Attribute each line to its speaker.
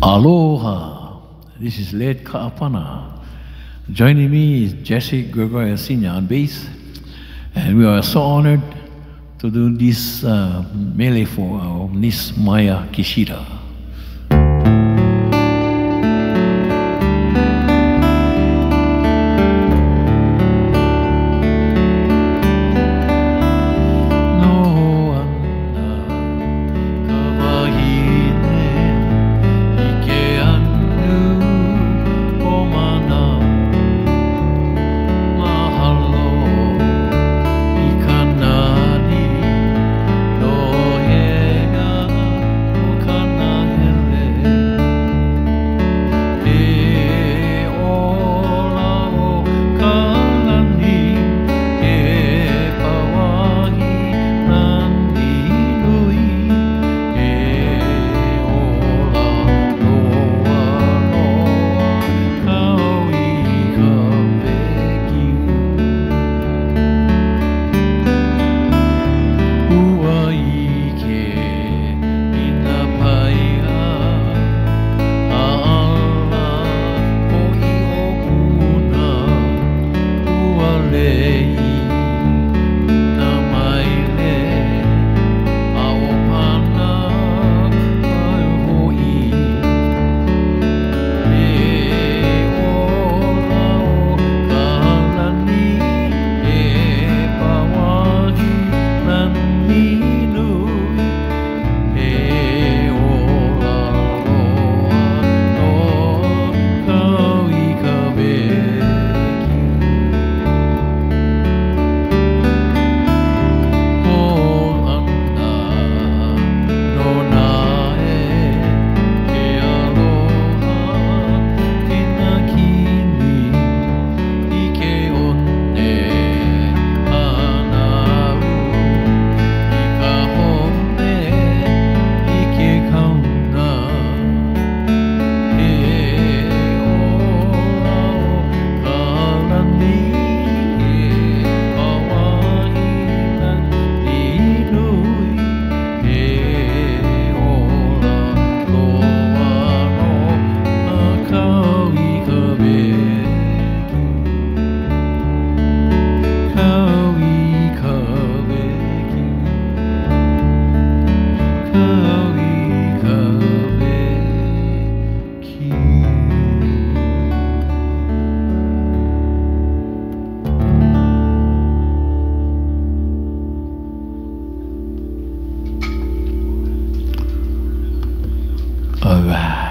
Speaker 1: Aloha. This is Led Ka'apana. Joining me is Jesse Gregorio Sr. on bass. And we are so honored to do this uh, mele for our niece Maya Kishida. Alright.